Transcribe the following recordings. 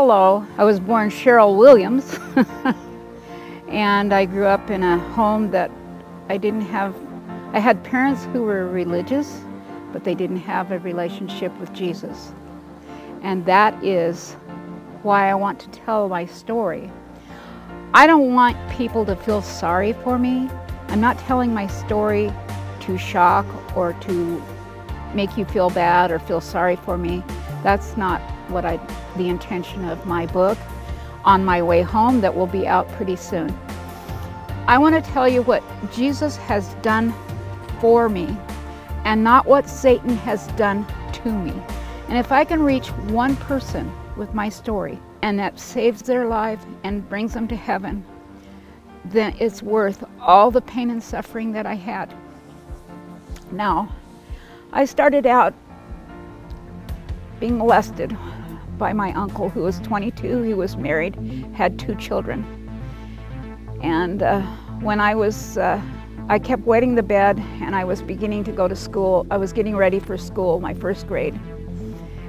hello. I was born Cheryl Williams and I grew up in a home that I didn't have, I had parents who were religious, but they didn't have a relationship with Jesus. And that is why I want to tell my story. I don't want people to feel sorry for me. I'm not telling my story to shock or to make you feel bad or feel sorry for me. That's not what I, the intention of my book, On My Way Home, that will be out pretty soon. I want to tell you what Jesus has done for me and not what Satan has done to me. And if I can reach one person with my story and that saves their life and brings them to heaven, then it's worth all the pain and suffering that I had. Now, I started out being molested by my uncle who was 22. He was married, had two children. And uh, when I was, uh, I kept wetting the bed and I was beginning to go to school. I was getting ready for school, my first grade.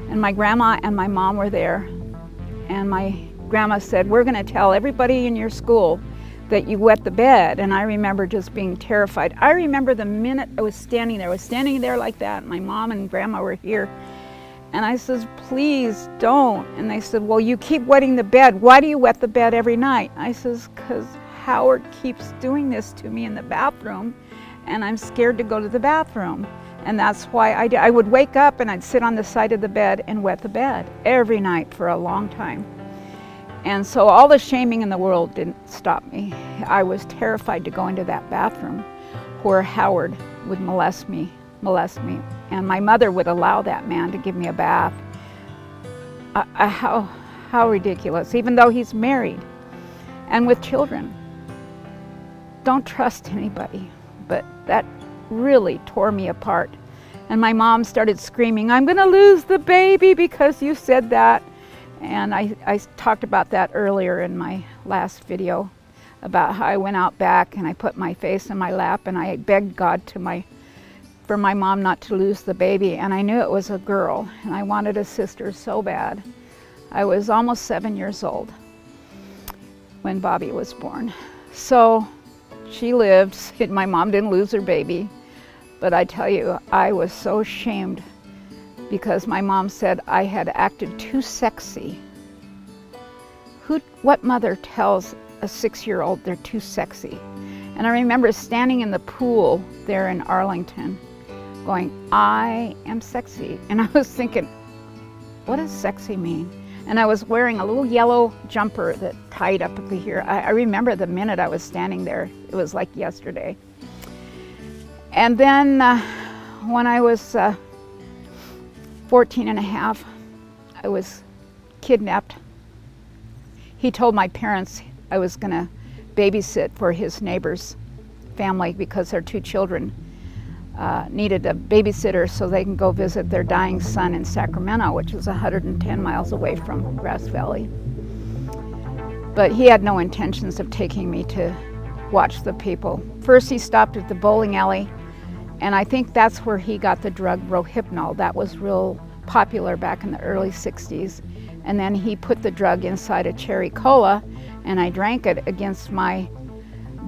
And my grandma and my mom were there. And my grandma said, we're gonna tell everybody in your school that you wet the bed. And I remember just being terrified. I remember the minute I was standing there, I was standing there like that. My mom and grandma were here. And I says, please don't. And they said, well, you keep wetting the bed. Why do you wet the bed every night? I says, because Howard keeps doing this to me in the bathroom and I'm scared to go to the bathroom. And that's why I, I would wake up and I'd sit on the side of the bed and wet the bed every night for a long time. And so all the shaming in the world didn't stop me. I was terrified to go into that bathroom where Howard would molest me, molest me. And my mother would allow that man to give me a bath. Uh, how, how ridiculous, even though he's married and with children. Don't trust anybody, but that really tore me apart. And my mom started screaming, I'm gonna lose the baby because you said that. And I, I talked about that earlier in my last video about how I went out back and I put my face in my lap and I begged God to my, for my mom not to lose the baby. And I knew it was a girl and I wanted a sister so bad. I was almost seven years old when Bobby was born. So she lived, my mom didn't lose her baby. But I tell you, I was so ashamed because my mom said I had acted too sexy. Who, what mother tells a six-year-old they're too sexy? And I remember standing in the pool there in Arlington going, I am sexy. And I was thinking, what does sexy mean? And I was wearing a little yellow jumper that tied up here. I, I remember the minute I was standing there. It was like yesterday. And then uh, when I was uh, 14 and a half, I was kidnapped. He told my parents I was going to babysit for his neighbor's family because their two children uh, needed a babysitter so they can go visit their dying son in Sacramento, which is 110 miles away from Grass Valley. But he had no intentions of taking me to watch the people. First, he stopped at the bowling alley and I think that's where he got the drug Rohypnol. That was real popular back in the early 60s. And then he put the drug inside a cherry cola and I drank it against my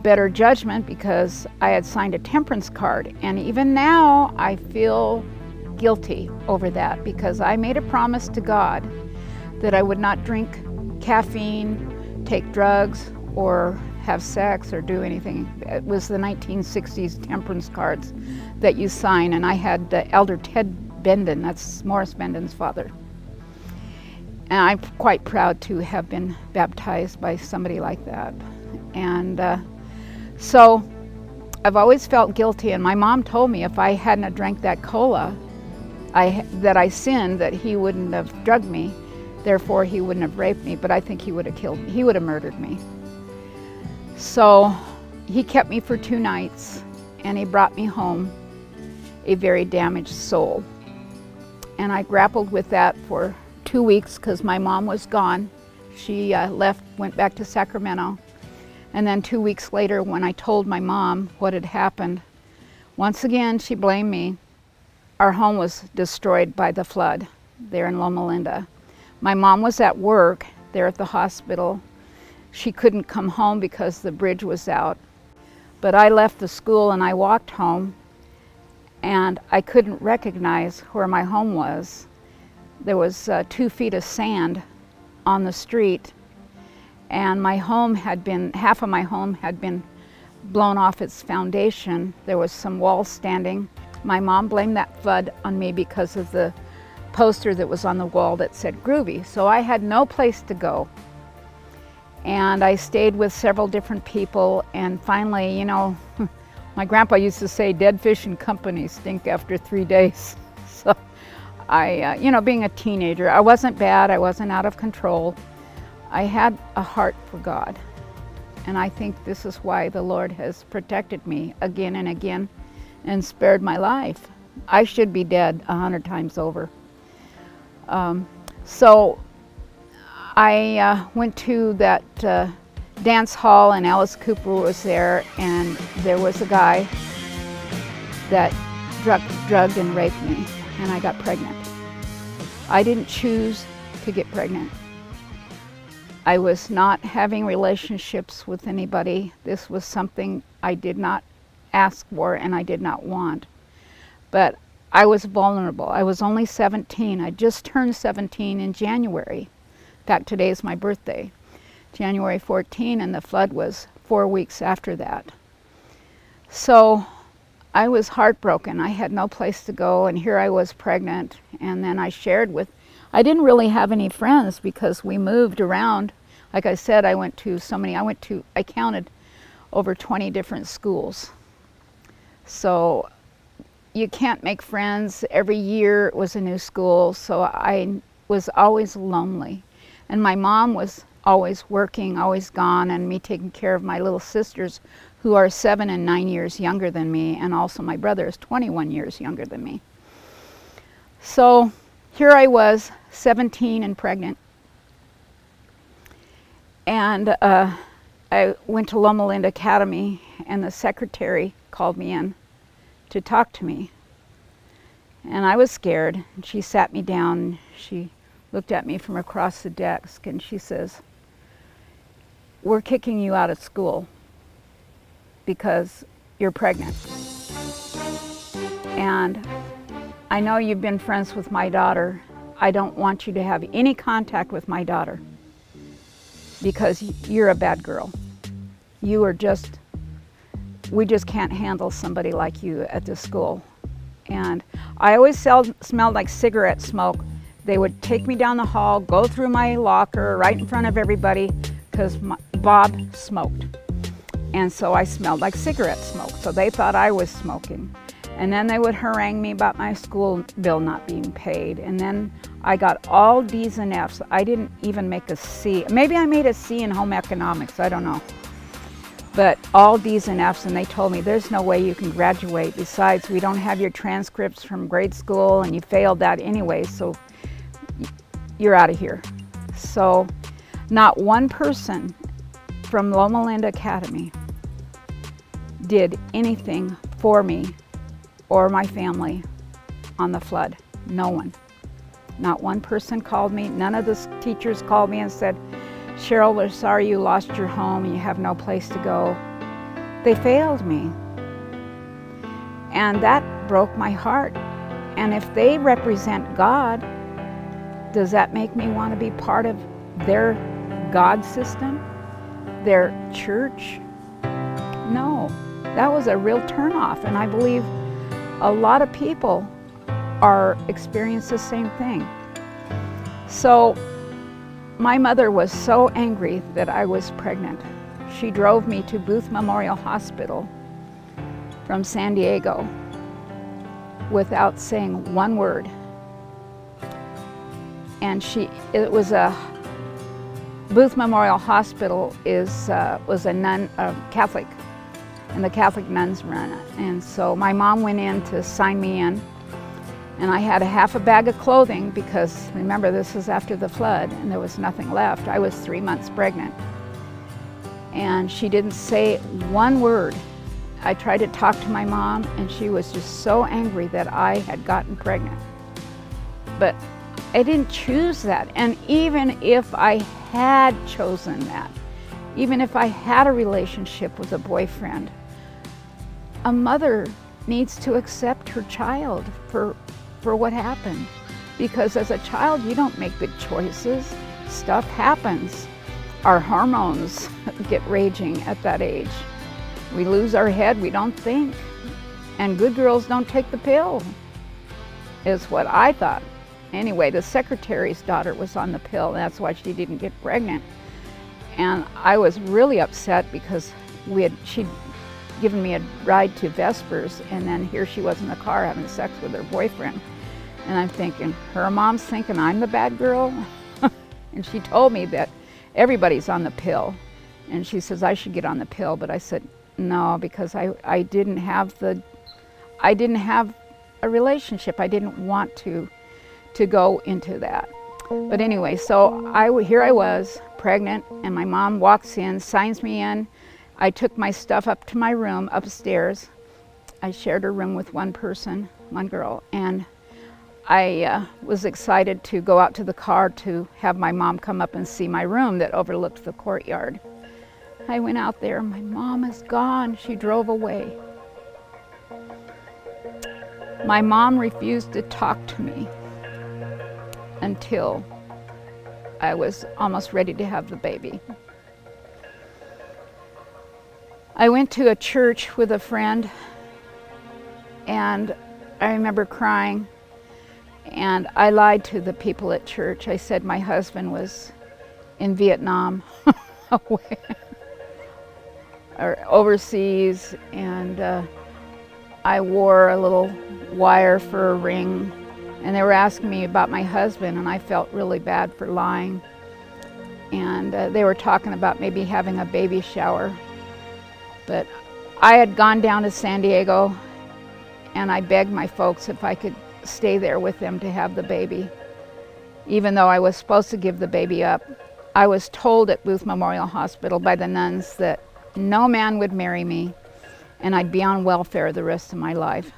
better judgment because I had signed a temperance card. And even now I feel guilty over that because I made a promise to God that I would not drink caffeine, take drugs, or have sex or do anything. It was the 1960s temperance cards that you sign, and I had uh, Elder Ted Venden, that's Morris Venden's father. And I'm quite proud to have been baptized by somebody like that. And uh, so I've always felt guilty, and my mom told me if I hadn't drank that cola, I, that I sinned, that he wouldn't have drugged me, therefore he wouldn't have raped me, but I think he would have killed me. He would have murdered me. So he kept me for two nights and he brought me home a very damaged soul. And I grappled with that for two weeks because my mom was gone. She uh, left, went back to Sacramento. And then two weeks later, when I told my mom what had happened, once again she blamed me. Our home was destroyed by the flood there in Loma Linda. My mom was at work there at the hospital. She couldn't come home because the bridge was out. But I left the school and I walked home and I couldn't recognize where my home was. There was uh, two feet of sand on the street and my home had been, half of my home had been blown off its foundation. There was some walls standing. My mom blamed that flood on me because of the poster that was on the wall that said Groovy. So I had no place to go. And I stayed with several different people and finally, you know, my grandpa used to say dead fish and company stink after three days. So I, uh, you know, being a teenager, I wasn't bad, I wasn't out of control. I had a heart for God. And I think this is why the Lord has protected me again and again and spared my life. I should be dead a hundred times over. Um, so I uh, went to that uh, dance hall and Alice Cooper was there and there was a guy that drug, drugged and raped me and I got pregnant. I didn't choose to get pregnant. I was not having relationships with anybody. This was something I did not ask for and I did not want. But I was vulnerable. I was only 17. I just turned 17 in January. In fact, today is my birthday, January 14, and the flood was four weeks after that. So I was heartbroken. I had no place to go, and here I was pregnant. And then I shared with I didn't really have any friends because we moved around. Like I said, I went to so many, I went to, I counted over 20 different schools. So you can't make friends. Every year it was a new school, so I was always lonely. And my mom was always working, always gone, and me taking care of my little sisters who are seven and nine years younger than me, and also my brother is 21 years younger than me. So here I was, 17 and pregnant. And uh, I went to Loma Linda Academy, and the secretary called me in to talk to me. And I was scared. And she sat me down. She looked at me from across the desk, and she says, We're kicking you out of school because you're pregnant. And I know you've been friends with my daughter. I don't want you to have any contact with my daughter because you're a bad girl. You are just, we just can't handle somebody like you at this school. And I always smelled like cigarette smoke. They would take me down the hall, go through my locker right in front of everybody because Bob smoked. And so I smelled like cigarette smoke. So they thought I was smoking. And then they would harangue me about my school bill not being paid. And then I got all D's and F's. I didn't even make a C. Maybe I made a C in home economics, I don't know. But all D's and F's, and they told me there's no way you can graduate. Besides, we don't have your transcripts from grade school, and you failed that anyway, so you're out of here. So, not one person from Loma Linda Academy did anything for me or my family on the flood. No one. Not one person called me. None of the teachers called me and said, Cheryl, we're sorry you lost your home and you have no place to go. They failed me. And that broke my heart. And if they represent God, does that make me want to be part of their God system? Their church? No. That was a real turnoff. And I believe a lot of people are experience the same thing. So my mother was so angry that I was pregnant. She drove me to Booth Memorial Hospital from San Diego without saying one word. And she, it was a, Booth Memorial Hospital is, uh, was a nun, a Catholic and the Catholic nuns run it. And so my mom went in to sign me in, and I had a half a bag of clothing because remember this was after the flood and there was nothing left. I was three months pregnant. And she didn't say one word. I tried to talk to my mom and she was just so angry that I had gotten pregnant. But I didn't choose that. And even if I had chosen that, even if I had a relationship with a boyfriend, a mother needs to accept her child for, for what happened. Because as a child, you don't make good choices. Stuff happens. Our hormones get raging at that age. We lose our head, we don't think. And good girls don't take the pill, is what I thought. Anyway, the secretary's daughter was on the pill, that's why she didn't get pregnant. And I was really upset because we had she'd given me a ride to Vespers, and then here she was in the car having sex with her boyfriend. And I'm thinking, her mom's thinking I'm the bad girl? and she told me that everybody's on the pill. And she says I should get on the pill, but I said no because I, I didn't have the I didn't have a relationship. I didn't want to to go into that. But anyway, so I here I was pregnant, and my mom walks in, signs me in. I took my stuff up to my room upstairs. I shared a room with one person, one girl, and I uh, was excited to go out to the car to have my mom come up and see my room that overlooked the courtyard. I went out there, my mom is gone. She drove away. My mom refused to talk to me until I was almost ready to have the baby. I went to a church with a friend and I remember crying and I lied to the people at church. I said my husband was in Vietnam or overseas and uh, I wore a little wire for a ring and they were asking me about my husband and I felt really bad for lying. And uh, they were talking about maybe having a baby shower. But I had gone down to San Diego and I begged my folks if I could stay there with them to have the baby. Even though I was supposed to give the baby up, I was told at Booth Memorial Hospital by the nuns that no man would marry me and I'd be on welfare the rest of my life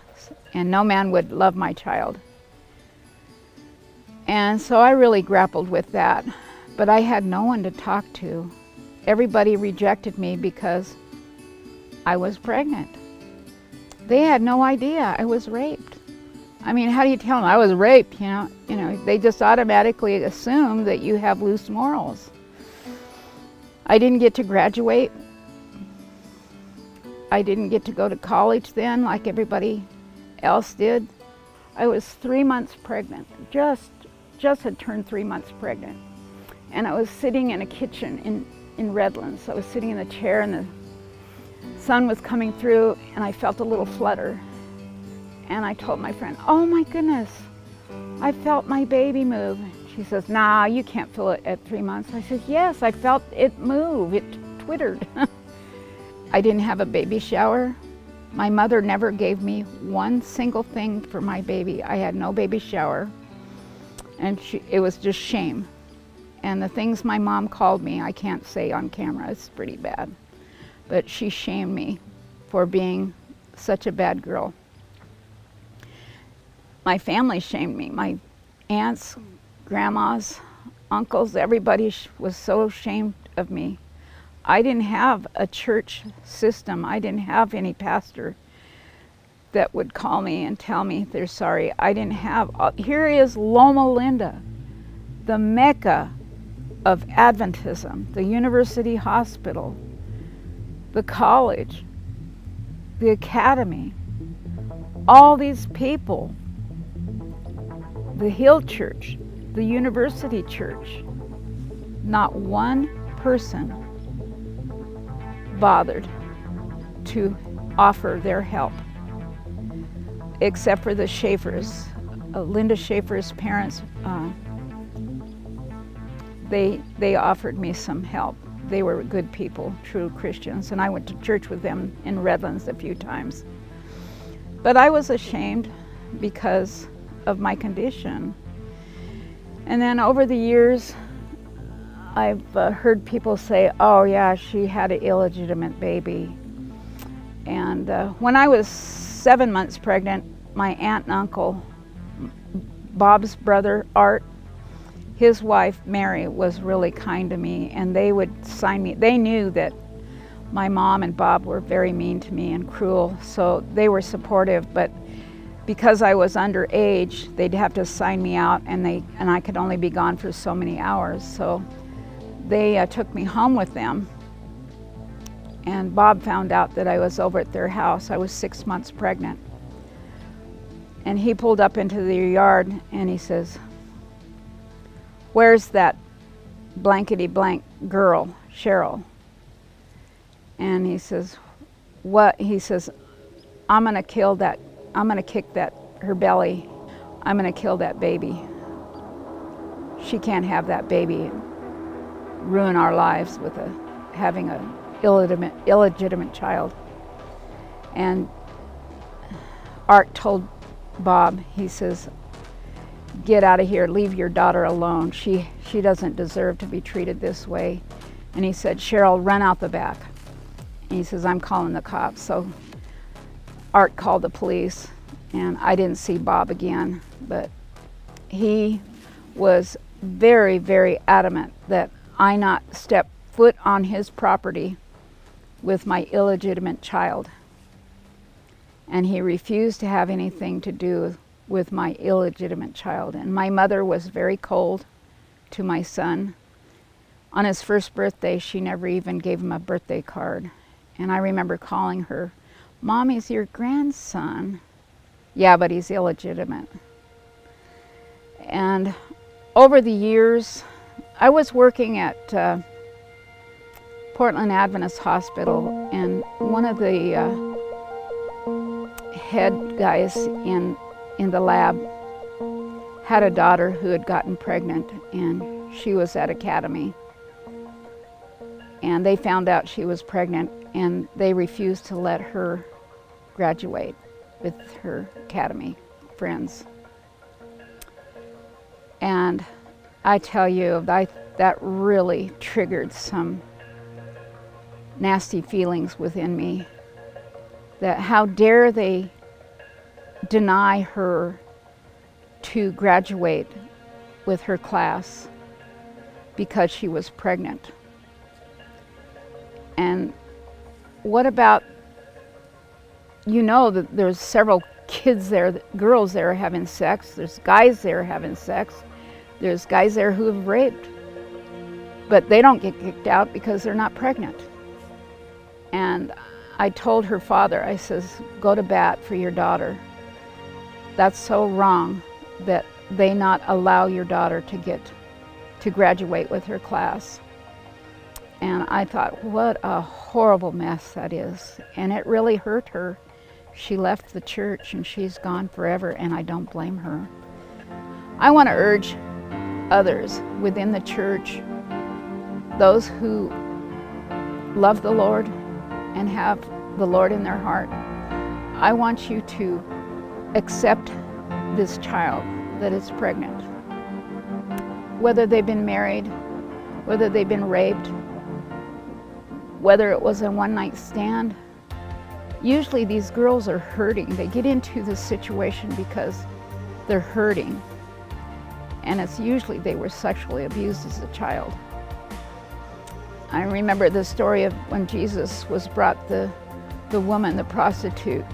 and no man would love my child. And so I really grappled with that, but I had no one to talk to. Everybody rejected me because I was pregnant. They had no idea I was raped. I mean, how do you tell them I was raped? You know, you know, they just automatically assume that you have loose morals. I didn't get to graduate. I didn't get to go to college then like everybody else did. I was three months pregnant, just, just had turned three months pregnant. And I was sitting in a kitchen in, in Redlands. I was sitting in a chair in the sun was coming through and I felt a little flutter. And I told my friend, oh my goodness, I felt my baby move. She says, nah, you can't feel it at three months. I said, yes, I felt it move, it twittered. I didn't have a baby shower. My mother never gave me one single thing for my baby. I had no baby shower, and she, it was just shame. And the things my mom called me, I can't say on camera, it's pretty bad. But she shamed me for being such a bad girl. My family shamed me. My aunts, grandmas, uncles, everybody was so ashamed of me. I didn't have a church system. I didn't have any pastor that would call me and tell me they're sorry. I didn't have. Uh, here is Loma Linda, the mecca of Adventism, the university hospital, the college, the academy. All these people, the Hill Church, the university church, not one person bothered to offer their help, except for the Schaefer's. Uh, Linda Schaefer's parents, uh, they, they offered me some help. They were good people, true Christians, and I went to church with them in Redlands a few times. But I was ashamed because of my condition. And then over the years, I've uh, heard people say, oh yeah, she had an illegitimate baby. And uh, when I was seven months pregnant, my aunt and uncle, Bob's brother, Art, his wife, Mary, was really kind to me, and they would sign me. They knew that my mom and Bob were very mean to me and cruel, so they were supportive, but because I was underage, they'd have to sign me out, and, they, and I could only be gone for so many hours. So they uh, took me home with them. And Bob found out that I was over at their house. I was six months pregnant. And he pulled up into their yard and he says, Where's that blankety blank girl, Cheryl? And he says, What? He says, I'm going to kill that, I'm going to kick that, her belly. I'm going to kill that baby. She can't have that baby ruin our lives with a, having a illegitimate, illegitimate child. And Art told Bob, he says, get out of here, leave your daughter alone. She, she doesn't deserve to be treated this way. And he said, Cheryl, run out the back. And he says, I'm calling the cops. So Art called the police, and I didn't see Bob again, but he was very, very adamant that I not step foot on his property with my illegitimate child. And he refused to have anything to do with my illegitimate child. And my mother was very cold to my son. On his first birthday, she never even gave him a birthday card. And I remember calling her, Mommy's your grandson. Yeah, but he's illegitimate. And over the years, I was working at uh, Portland Adventist Hospital, and one of the uh, head guys in in the lab had a daughter who had gotten pregnant and she was at academy. And they found out she was pregnant and they refused to let her graduate with her academy friends. And i tell you I, that really triggered some nasty feelings within me that how dare they deny her to graduate with her class because she was pregnant. And what about, you know that there's several kids there, girls there having sex, there's guys there having sex, there's guys there who have raped, but they don't get kicked out because they're not pregnant. And I told her father, I says, go to bat for your daughter. That's so wrong that they not allow your daughter to get to graduate with her class. And I thought, what a horrible mess that is. And it really hurt her. She left the church and she's gone forever, and I don't blame her. I want to urge others within the church, those who love the Lord and have the Lord in their heart, I want you to accept this child that is pregnant. Whether they've been married, whether they've been raped, whether it was a one night stand. Usually these girls are hurting. They get into this situation because they're hurting. And it's usually they were sexually abused as a child. I remember the story of when Jesus was brought the, the woman, the prostitute,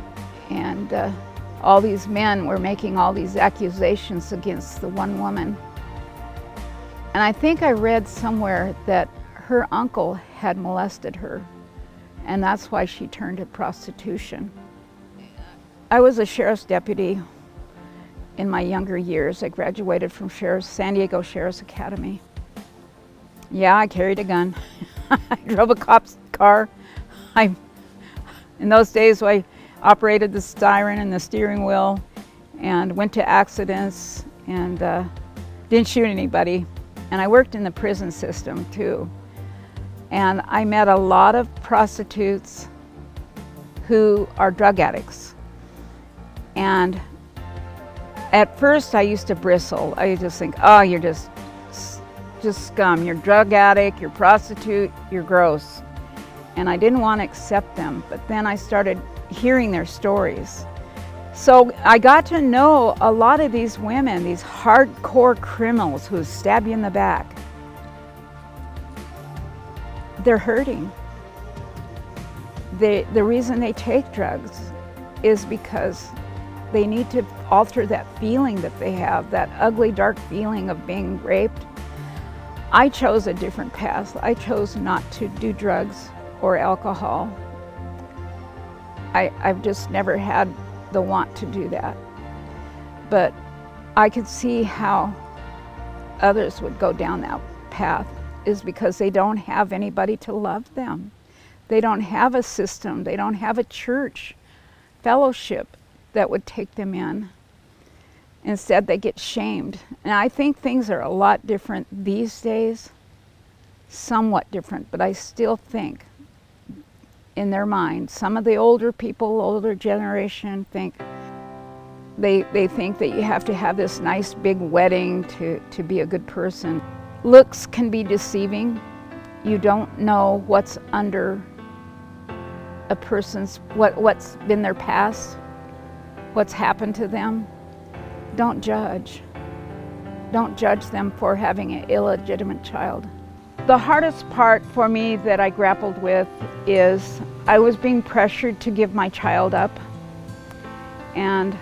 and uh, all these men were making all these accusations against the one woman. And I think I read somewhere that her uncle had molested her, and that's why she turned to prostitution. I was a sheriff's deputy in my younger years. I graduated from Sheriff's, San Diego Sheriff's Academy. Yeah, I carried a gun. I drove a cop's car. I, in those days, I operated the siren and the steering wheel and went to accidents and uh, didn't shoot anybody. And I worked in the prison system too. And I met a lot of prostitutes who are drug addicts. And at first I used to bristle. I just think, oh, you're just, just scum. You're drug addict, you're prostitute, you're gross. And I didn't want to accept them. But then I started hearing their stories. So I got to know a lot of these women, these hardcore criminals who stab you in the back. They're hurting. They, the reason they take drugs is because they need to alter that feeling that they have, that ugly, dark feeling of being raped. I chose a different path. I chose not to do drugs or alcohol. I, I've just never had the want to do that. But I could see how others would go down that path is because they don't have anybody to love them. They don't have a system, they don't have a church fellowship that would take them in. Instead, they get shamed. And I think things are a lot different these days, somewhat different, but I still think in their mind, some of the older people, older generation, think they, they think that you have to have this nice big wedding to, to be a good person. Looks can be deceiving. You don't know what's under a person's, what, what's been their past, what's happened to them. Don't judge. Don't judge them for having an illegitimate child. The hardest part for me that I grappled with is I was being pressured to give my child up. And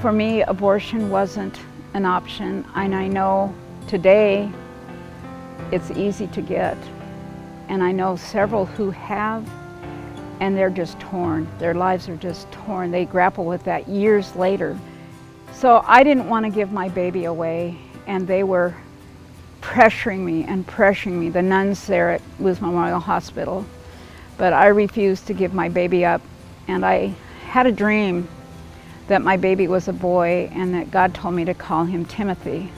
for me, abortion wasn't an option. And I know today it's easy to get. And I know several who have, and they're just torn. Their lives are just torn. They grapple with that years later. So I didn't want to give my baby away, and they were pressuring me and pressuring me, the nuns there at Lewis Memorial Hospital. But I refused to give my baby up, and I had a dream that my baby was a boy and that God told me to call him Timothy.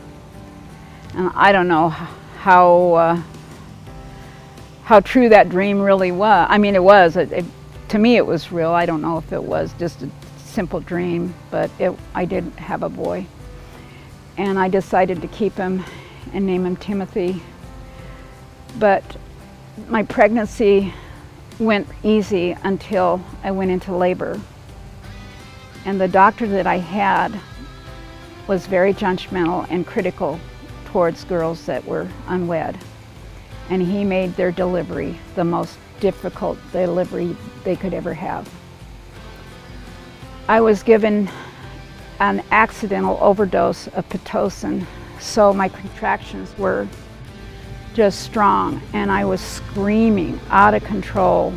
And I don't know how uh, how true that dream really was. I mean, it was. It, it, to me, it was real. I don't know if it was just a simple dream, but it, I did have a boy. And I decided to keep him and name him Timothy. But my pregnancy went easy until I went into labor. And the doctor that I had was very judgmental and critical towards girls that were unwed. And he made their delivery the most difficult delivery they could ever have. I was given an accidental overdose of Pitocin, so my contractions were just strong and I was screaming out of control.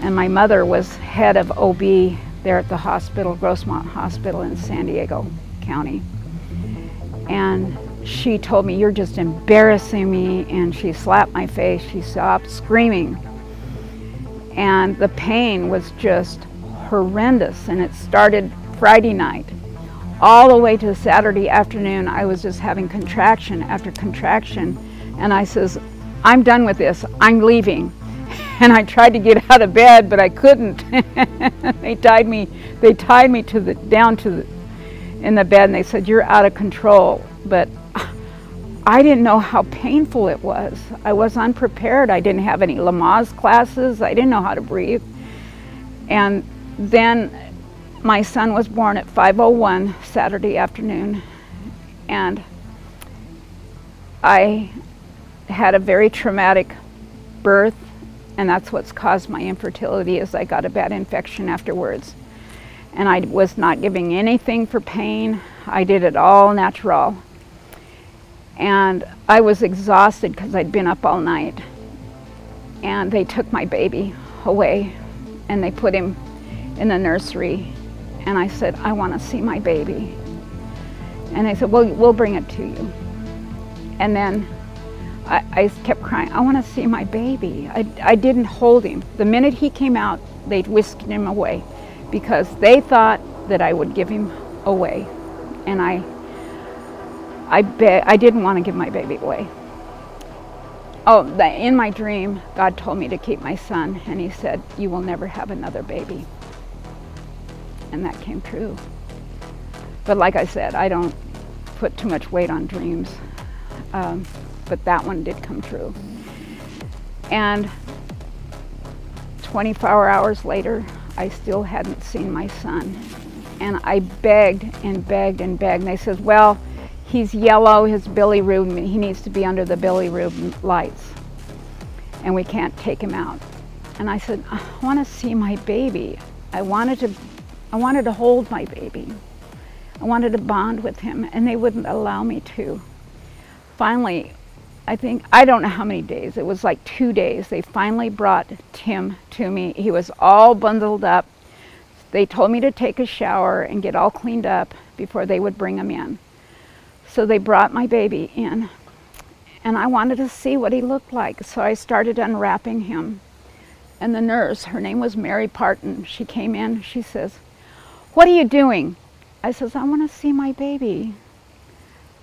And my mother was head of OB there at the hospital, Grossmont Hospital in San Diego County. And she told me, You're just embarrassing me. And she slapped my face. She stopped screaming. And the pain was just horrendous. And it started Friday night. All the way to Saturday afternoon, I was just having contraction after contraction. And I says, I'm done with this. I'm leaving. And I tried to get out of bed, but I couldn't. they tied me. They tied me to the down to the in the bed, and they said, "You're out of control." But I didn't know how painful it was. I was unprepared. I didn't have any Lamaze classes. I didn't know how to breathe. And then my son was born at 5:01 Saturday afternoon, and I had a very traumatic birth, and that's what's caused my infertility. Is I got a bad infection afterwards, and I was not giving anything for pain. I did it all natural and I was exhausted because I'd been up all night. And they took my baby away and they put him in the nursery. And I said, I want to see my baby. And they said, well, we'll bring it to you. And then I, I kept crying, I want to see my baby. I, I didn't hold him. The minute he came out, they whisked him away because they thought that I would give him away. And I I, be- I didn't want to give my baby away. Oh, the, in my dream, God told me to keep my son, and He said, You will never have another baby. And that came true. But like I said, I don't put too much weight on dreams. Um, but that one did come true. And 24 hours later, I still hadn't seen my son. And I begged and begged and begged. And they said, well, he's yellow, his bilirubin, he needs to be under the bilirubin lights. And we can't take him out. And I said, I want to see my baby. I wanted to, I wanted to hold my baby. I wanted to bond with him, and they wouldn't allow me to. Finally, I think, I don't know how many days, it was like two days, they finally brought Tim to me. He was all bundled up. They told me to take a shower and get all cleaned up before they would bring him in. So they brought my baby in, and I wanted to see what he looked like. So I started unwrapping him. And the nurse, her name was Mary Parton, she came in, she says, What are you doing? I says, I want to see my baby.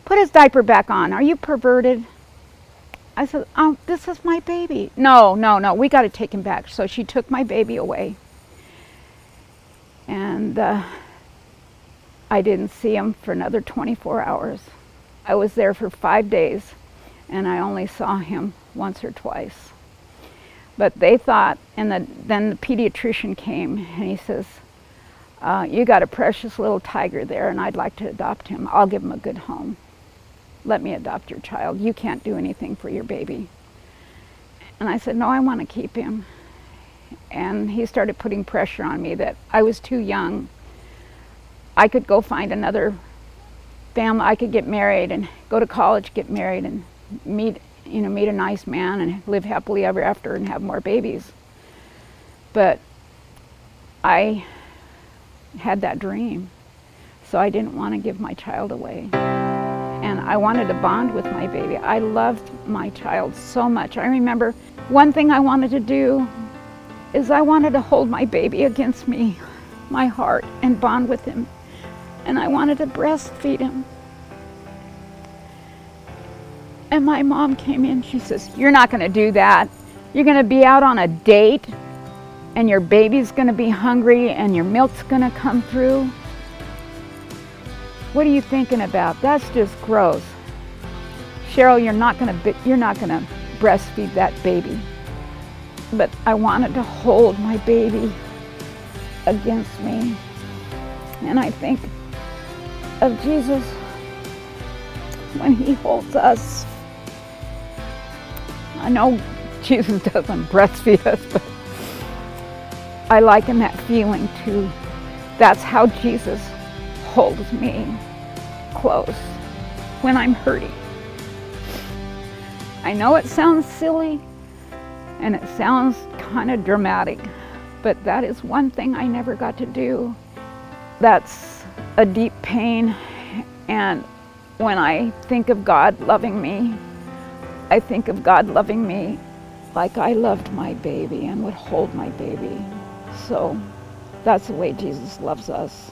Put his diaper back on. Are you perverted? I said, Oh, this is my baby. No, no, no, we got to take him back. So she took my baby away. And uh, I didn't see him for another 24 hours. I was there for five days and I only saw him once or twice. But they thought, and the, then the pediatrician came and he says, uh, You got a precious little tiger there and I'd like to adopt him. I'll give him a good home. Let me adopt your child. You can't do anything for your baby. And I said, No, I want to keep him. And he started putting pressure on me that I was too young. I could go find another family. I could get married and go to college, get married, and meet, you know, meet a nice man and live happily ever after and have more babies. But I had that dream, so I didn't want to give my child away. I wanted to bond with my baby. I loved my child so much. I remember one thing I wanted to do is I wanted to hold my baby against me, my heart, and bond with him and I wanted to breastfeed him. And my mom came in, she says, You're not going to do that. You're going to be out on a date, and your baby's going to be hungry, and your milk's going to come through. What are you thinking about? That's just gross. Cheryl, you're not to you're not to breastfeed that baby. But I wanted to hold my baby against me. And I think of Jesus when he holds us. I know Jesus doesn't breastfeed us, but I liken that feeling to that's how Jesus holds me close when I'm hurting. I know it sounds silly and it sounds kind of dramatic, but that is one thing I never got to do. That's a deep pain. And when I think of God loving me, I think of God loving me like I loved my baby and would hold my baby. So that's the way Jesus loves us.